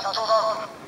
シャット